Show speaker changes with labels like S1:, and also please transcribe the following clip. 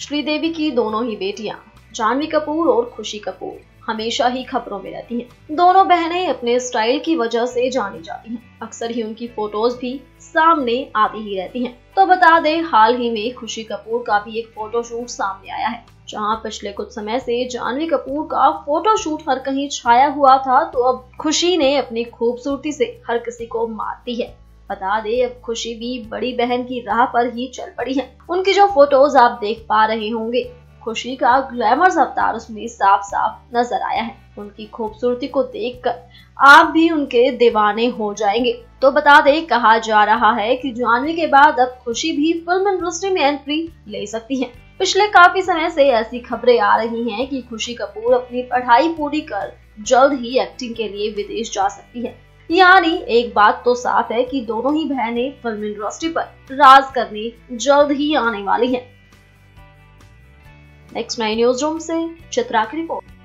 S1: श्रीदेवी की दोनों ही बेटियाँ, जानवी कपूर और खुशी कपूर, हमेशा ही खबरों में रहती हैं। दोनों बहनें अपने स्टाइल की वजह से जानी जाती हैं। अक्सर ही उनकी फ़ोटोज़ भी सामने आती ही रहती हैं। तो बता दें, हाल ही में खुशी कपूर का भी एक फोटोशूट सामने आया है जहाँ पिछले कुछ समय से जानवी कपूर का फोटोशूट हर कहीं छाया हुआ था तो अब खुशी ने अपनी खूबसूरती से हर किसी को मारती है बता दे, अब खुशी भी बड़ी बहन की राह पर ही चल पड़ी है। उनकी जो फ़ोटोज़ आप देख पा रहे होंगे, खुशी का ग्लैमर अवतार उसमें साफ़ साफ़ नज़र आया है। उनकी खूबसूरती को देखकर आप भी उनके दीवाने हो जाएँगे। तो बता दे, कहा जा रहा है कि जानवी के बाद अब खुशी भी फ़िल्म इंडस्ट्री में एंट्री ले सकती है। पिछले काफ़ी समय से ऐसी खबरें आ रही हैं कि खुशी कपूर अपनी पढ़ाई पूरी कर जल्द ही एक्टिंग के लिए विदेश जा सकती है। यानी एक बात तो साफ़ है कि दोनों ही बहनें फ़िल्म इंडस्ट्री पर राज करने जल्द ही आने वाली हैं। नेक्स्ट नाइन न्यूज़ रूम से चित्रा की रिपोर्ट।